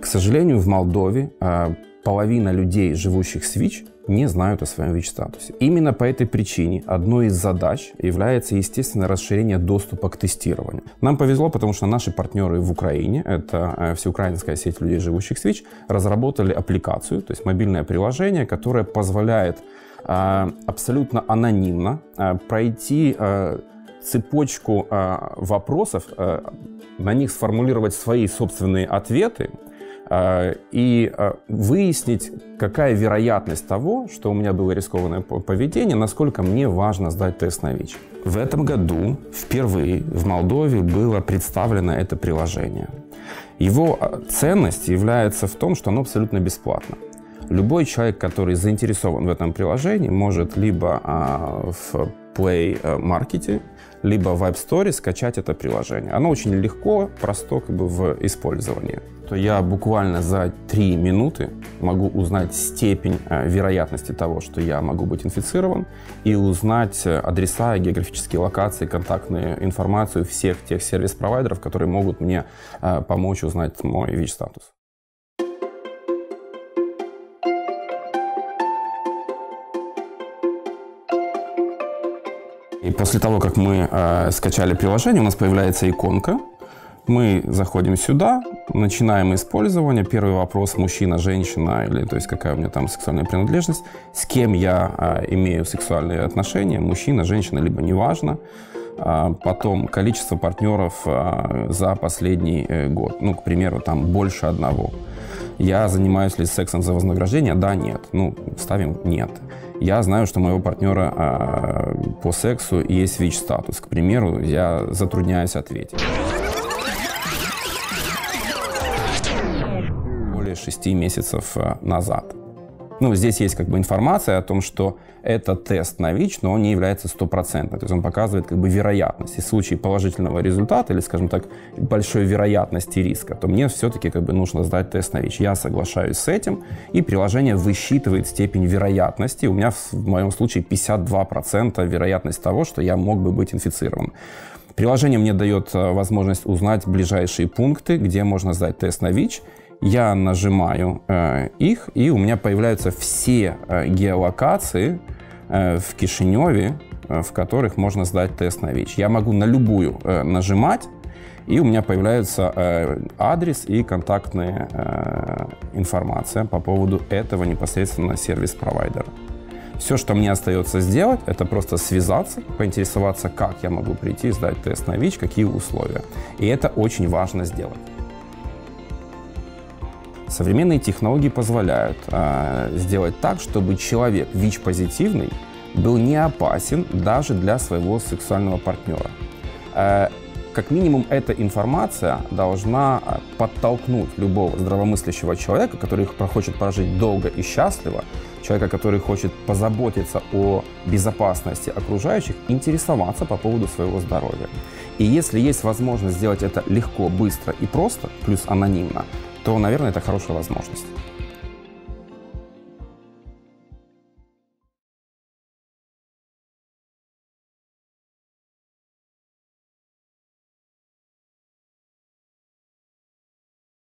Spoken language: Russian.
К сожалению, в Молдове а, половина людей, живущих с ВИЧ, не знают о своем ВИЧ-статусе. Именно по этой причине одной из задач является, естественно, расширение доступа к тестированию. Нам повезло, потому что наши партнеры в Украине, это э, всеукраинская сеть людей, живущих с ВИЧ, разработали аппликацию, то есть мобильное приложение, которое позволяет э, абсолютно анонимно пройти цепочку вопросов, на них сформулировать свои собственные ответы, а, и а, выяснить, какая вероятность того, что у меня было рискованное поведение, насколько мне важно сдать тест на ВИЧ. В этом году впервые в Молдове было представлено это приложение. Его а, ценность является в том, что оно абсолютно бесплатно. Любой человек, который заинтересован в этом приложении, может либо в Play Market, либо в App Store скачать это приложение. Оно очень легко, просто как бы в использовании что я буквально за три минуты могу узнать степень э, вероятности того, что я могу быть инфицирован, и узнать э, адреса, географические локации, контактную информацию всех тех сервис-провайдеров, которые могут мне э, помочь узнать мой ВИЧ-статус. И после того, как мы э, скачали приложение, у нас появляется иконка, мы заходим сюда, начинаем использование. Первый вопрос мужчина, женщина или то есть какая у меня там сексуальная принадлежность, с кем я а, имею сексуальные отношения, мужчина, женщина, либо неважно. А, потом количество партнеров а, за последний э, год, ну, к примеру, там больше одного. Я занимаюсь ли сексом за вознаграждение? Да, нет. Ну, ставим нет. Я знаю, что у моего партнера а, по сексу есть ВИЧ-статус. К примеру, я затрудняюсь ответить. более 6 месяцев э, назад. Ну, здесь есть как бы информация о том, что это тест на ВИЧ, но он не является стопроцентным. То есть он показывает как бы вероятность. И в случае положительного результата или, скажем так, большой вероятности риска, то мне все-таки как бы нужно сдать тест на ВИЧ. Я соглашаюсь с этим, и приложение высчитывает степень вероятности. У меня в, в моем случае 52% вероятность того, что я мог бы быть инфицирован. Приложение мне дает э, возможность узнать ближайшие пункты, где можно сдать тест на ВИЧ, я нажимаю э, их, и у меня появляются все э, геолокации э, в Кишиневе, э, в которых можно сдать тест на ВИЧ. Я могу на любую э, нажимать, и у меня появляется э, адрес и контактная э, информация по поводу этого непосредственно сервис-провайдера. Все, что мне остается сделать, это просто связаться, поинтересоваться, как я могу прийти сдать тест на ВИЧ, какие условия. И это очень важно сделать. Современные технологии позволяют э, сделать так, чтобы человек ВИЧ-позитивный был не опасен даже для своего сексуального партнера. Э, как минимум, эта информация должна а, подтолкнуть любого здравомыслящего человека, который хочет прожить долго и счастливо, человека, который хочет позаботиться о безопасности окружающих, интересоваться по поводу своего здоровья. И если есть возможность сделать это легко, быстро и просто, плюс анонимно, то, наверное, это хорошая возможность.